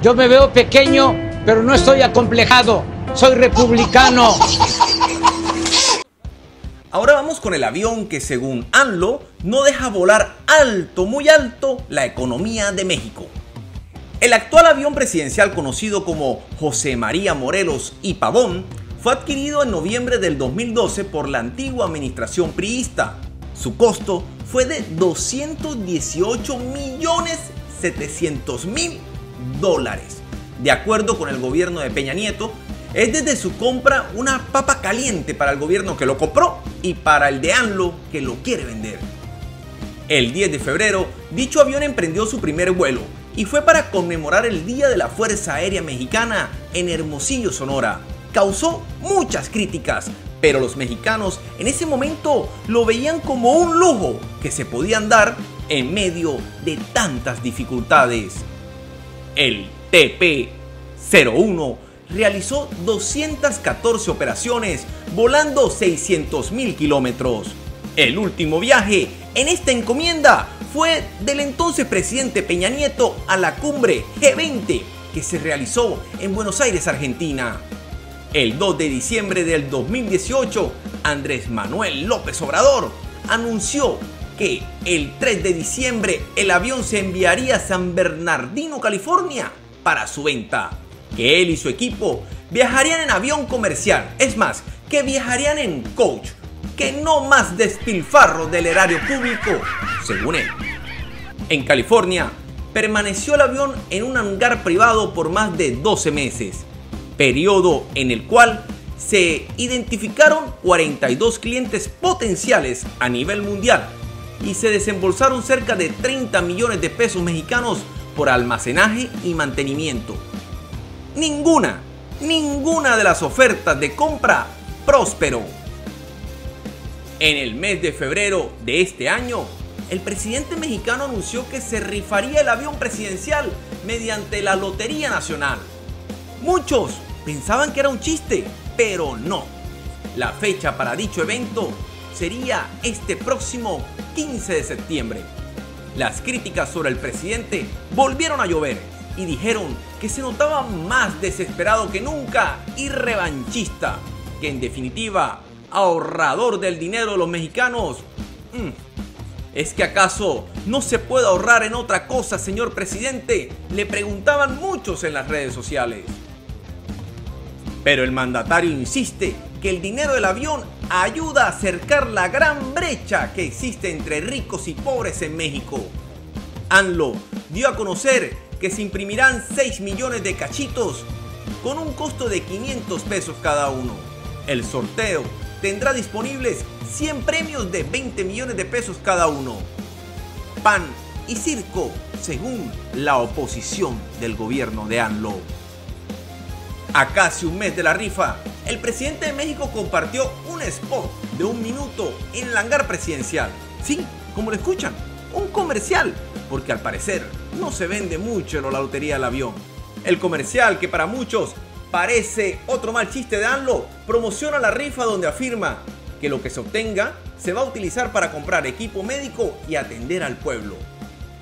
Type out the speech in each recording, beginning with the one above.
Yo me veo pequeño, pero no estoy acomplejado. Soy republicano. Ahora vamos con el avión que según ANLO no deja volar alto, muy alto, la economía de México. El actual avión presidencial conocido como José María Morelos y Pavón fue adquirido en noviembre del 2012 por la antigua administración priista. Su costo fue de 218 millones 700 mil dólares. De acuerdo con el gobierno de Peña Nieto, es desde su compra una papa caliente para el gobierno que lo compró y para el de ANLO que lo quiere vender. El 10 de febrero, dicho avión emprendió su primer vuelo y fue para conmemorar el Día de la Fuerza Aérea Mexicana en Hermosillo, Sonora. Causó muchas críticas, pero los mexicanos en ese momento lo veían como un lujo que se podían dar en medio de tantas dificultades. El TP-01 realizó 214 operaciones volando 600 mil kilómetros. El último viaje en esta encomienda fue del entonces presidente Peña Nieto a la cumbre G20 que se realizó en Buenos Aires, Argentina. El 2 de diciembre del 2018, Andrés Manuel López Obrador anunció que el 3 de diciembre el avión se enviaría a San Bernardino, California, para su venta. Que él y su equipo viajarían en avión comercial, es más, que viajarían en coach, que no más despilfarro del erario público, según él. En California, permaneció el avión en un hangar privado por más de 12 meses, periodo en el cual se identificaron 42 clientes potenciales a nivel mundial y se desembolsaron cerca de 30 millones de pesos mexicanos por almacenaje y mantenimiento. Ninguna, ninguna de las ofertas de compra prosperó. En el mes de febrero de este año, el presidente mexicano anunció que se rifaría el avión presidencial mediante la Lotería Nacional. Muchos pensaban que era un chiste, pero no. La fecha para dicho evento sería este próximo 15 de septiembre. Las críticas sobre el presidente volvieron a llover y dijeron que se notaba más desesperado que nunca y revanchista, que en definitiva ahorrador del dinero de los mexicanos. Mm. ¿Es que acaso no se puede ahorrar en otra cosa, señor presidente? Le preguntaban muchos en las redes sociales. Pero el mandatario insiste que el dinero del avión ayuda a acercar la gran brecha que existe entre ricos y pobres en México. ANLO dio a conocer que se imprimirán 6 millones de cachitos con un costo de 500 pesos cada uno. El sorteo tendrá disponibles 100 premios de 20 millones de pesos cada uno. Pan y circo, según la oposición del gobierno de ANLO. A casi un mes de la rifa, el presidente de México compartió un spot de un minuto en el hangar presidencial. Sí, como lo escuchan, un comercial, porque al parecer no se vende mucho en la lotería del avión. El comercial que para muchos parece otro mal chiste de ANLO, promociona la rifa donde afirma que lo que se obtenga se va a utilizar para comprar equipo médico y atender al pueblo.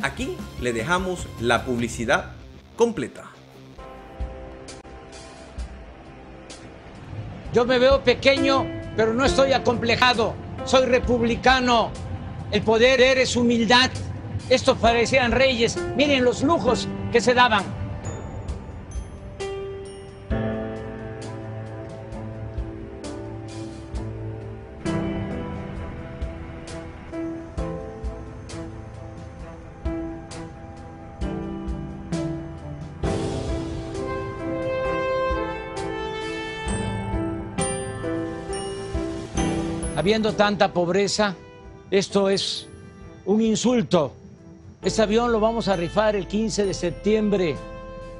Aquí le dejamos la publicidad completa. Yo me veo pequeño, pero no estoy acomplejado. Soy republicano. El poder es humildad. Estos parecían reyes. Miren los lujos que se daban. Habiendo tanta pobreza, esto es un insulto. Este avión lo vamos a rifar el 15 de septiembre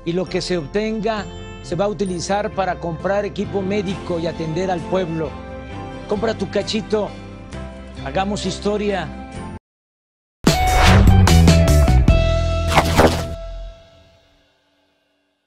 y lo que se obtenga se va a utilizar para comprar equipo médico y atender al pueblo. Compra tu cachito, hagamos historia.